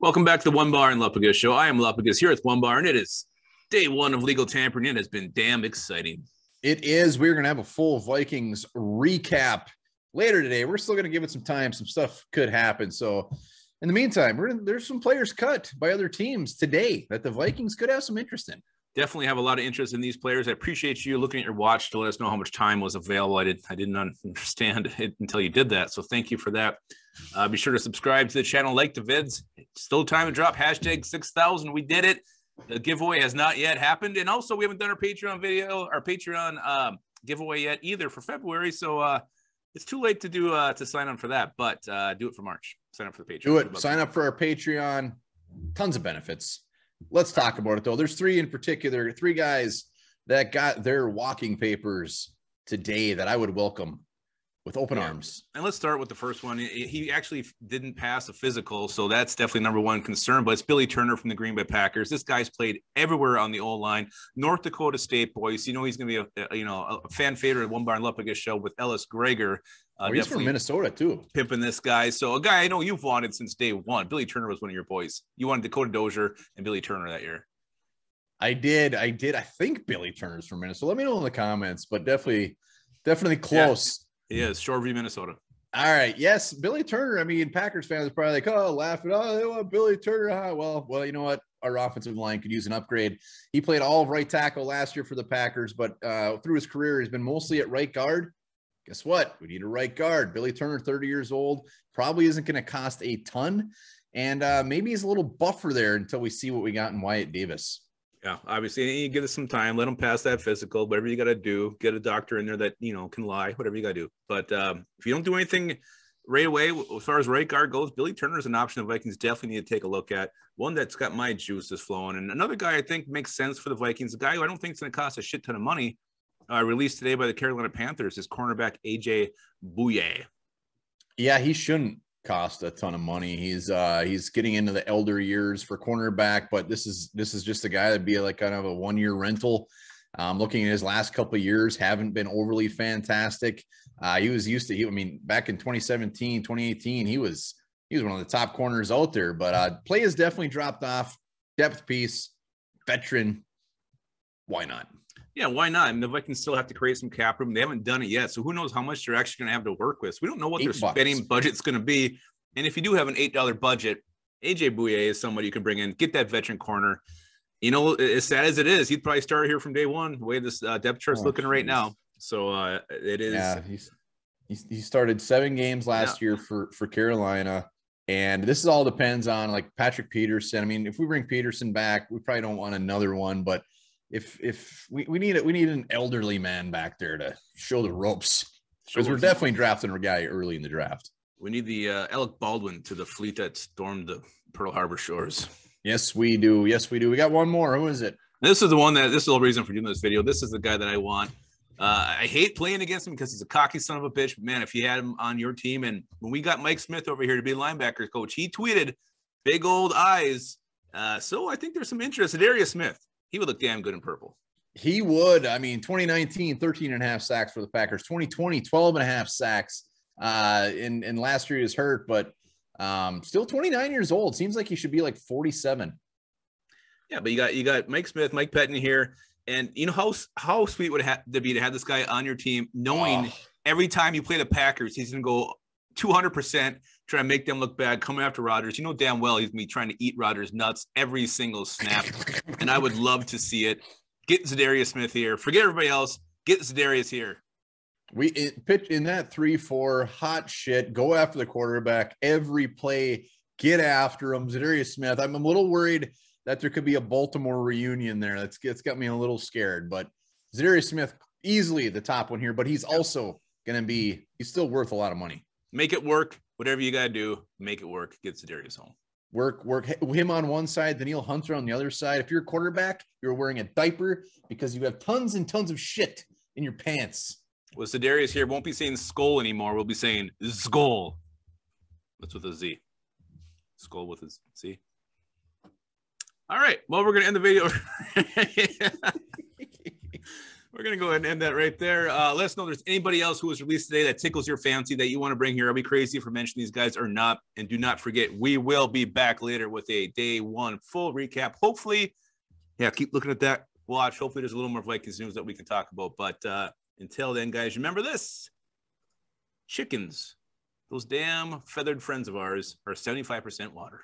Welcome back to the One Bar and Lupagus show. I am Lupagus here with One Bar, and it is day one of legal tampering. It has been damn exciting. It is. We're going to have a full Vikings recap later today. We're still going to give it some time. Some stuff could happen. So, in the meantime, gonna, there's some players cut by other teams today that the Vikings could have some interest in. Definitely have a lot of interest in these players. I appreciate you looking at your watch to let us know how much time was available. I did I didn't understand it until you did that. So thank you for that. Uh, be sure to subscribe to the channel, like the vids. It's still time to drop hashtag 6000. We did it. The giveaway has not yet happened. And also, we haven't done our Patreon video, our Patreon um, giveaway yet either for February. So uh, it's too late to do uh, to sign up for that, but uh, do it for March. Sign up for the Patreon. Do it. Sign up for our Patreon. Tons of benefits. Let's talk about it though. There's three in particular, three guys that got their walking papers today that I would welcome with open yeah. arms. And let's start with the first one. He actually didn't pass a physical, so that's definitely number one concern. But it's Billy Turner from the Green Bay Packers. This guy's played everywhere on the O-line. North Dakota State boys. You know he's going to be a, a, you know a fan favorite at One Bar and show with Ellis Gregor. Uh, oh, he's from Minnesota too. Pimping this guy. So a guy I know you've wanted since day one. Billy Turner was one of your boys. You wanted Dakota Dozier and Billy Turner that year. I did. I did. I think Billy Turner's from Minnesota. Let me know in the comments, but definitely, definitely close. Yeah. He is Shoreview, Minnesota. All right. Yes, Billy Turner. I mean, Packers fans are probably like, oh, laughing. Oh, they want Billy Turner. Huh? Well, well, you know what? Our offensive line could use an upgrade. He played all of right tackle last year for the Packers, but uh, through his career, he's been mostly at right guard. Guess what? We need a right guard. Billy Turner, 30 years old, probably isn't going to cost a ton. And uh, maybe he's a little buffer there until we see what we got in Wyatt Davis. Yeah, obviously, you give us some time, let them pass that physical, whatever you got to do, get a doctor in there that you know can lie, whatever you got to do. But um, if you don't do anything right away, as far as right guard goes, Billy Turner is an option the Vikings definitely need to take a look at. One that's got my juices flowing, and another guy I think makes sense for the Vikings. A guy who I don't think is going to cost a shit ton of money, uh, released today by the Carolina Panthers, is cornerback AJ Bouye. Yeah, he shouldn't cost a ton of money. He's uh he's getting into the elder years for cornerback, but this is this is just a guy that'd be like kind of a one year rental. Um, looking at his last couple years, haven't been overly fantastic. Uh, he was used to, he, I mean, back in 2017, 2018, he was he was one of the top corners out there. But uh, play has definitely dropped off. Depth piece, veteran. Why not? Yeah, why not? I mean, the Vikings still have to create some cap room. They haven't done it yet, so who knows how much they're actually going to have to work with. So we don't know what Eight their bucks. spending budget's going to be. And if you do have an eight dollar budget, AJ Bouye is somebody you can bring in, get that veteran corner. You know, as sad as it is, he'd probably start here from day one. The way this uh, depth chart's oh, looking geez. right now, so uh, it is. Yeah, he's, he's he started seven games last yeah. year for for Carolina. And this is all depends on like Patrick Peterson. I mean, if we bring Peterson back, we probably don't want another one, but if if we, we need it, we need an elderly man back there to show the ropes because we're definitely drafting a guy early in the draft. We need the uh, Alec Baldwin to the fleet that stormed the Pearl Harbor shores. Yes, we do. Yes, we do. We got one more. Who is it? This is the one that this is the reason for doing this video. This is the guy that I want. Uh, I hate playing against him because he's a cocky son of a bitch. But man, if you had him on your team, and when we got Mike Smith over here to be linebackers coach, he tweeted big old eyes. Uh, so I think there's some interest. Darius Smith he would look damn good in purple. He would. I mean, 2019, 13 and a half sacks for the Packers. 2020, 12 and a half sacks. Uh, and, and last year he was hurt, but um, still 29 years old. Seems like he should be like 47. Yeah, but you got you got Mike Smith, Mike Pettine here, and you know how how sweet would it have to be to have this guy on your team, knowing oh. every time you play the Packers, he's gonna go 200 percent trying to make them look bad, coming after Rodgers. You know damn well he's me trying to eat Rodgers nuts every single snap, and I would love to see it. Get Za'Darius Smith here. Forget everybody else. Get Za'Darius here. We it, pitch in that three four hot shit. Go after the quarterback every play. Get after him, Za'Darius Smith. I'm a little worried that there could be a Baltimore reunion there. That's it's got me a little scared, but Za'Darius Smith easily the top one here, but he's also going to be he's still worth a lot of money. Make it work whatever you got to do, make it work. Get Za'Darius home. Work, work him on one side, Danielle Hunter on the other side. If you're a quarterback, you're wearing a diaper because you have tons and tons of shit in your pants. Well, Za'Darius here won't be saying skull anymore. We'll be saying skull. That's with a Z. Skull with a Z. All right. Well, we're gonna end the video. we're We're gonna go ahead and end that right there. Uh, let us know if there's anybody else who was released today that tickles your fancy that you want to bring here. I'll be crazy if I mention these guys or not. And do not forget, we will be back later with a day one full recap. Hopefully, yeah, keep looking at that watch. Hopefully, there's a little more Vikings news that we can talk about. But uh, until then, guys, remember this: chickens, those damn feathered friends of ours, are 75% water.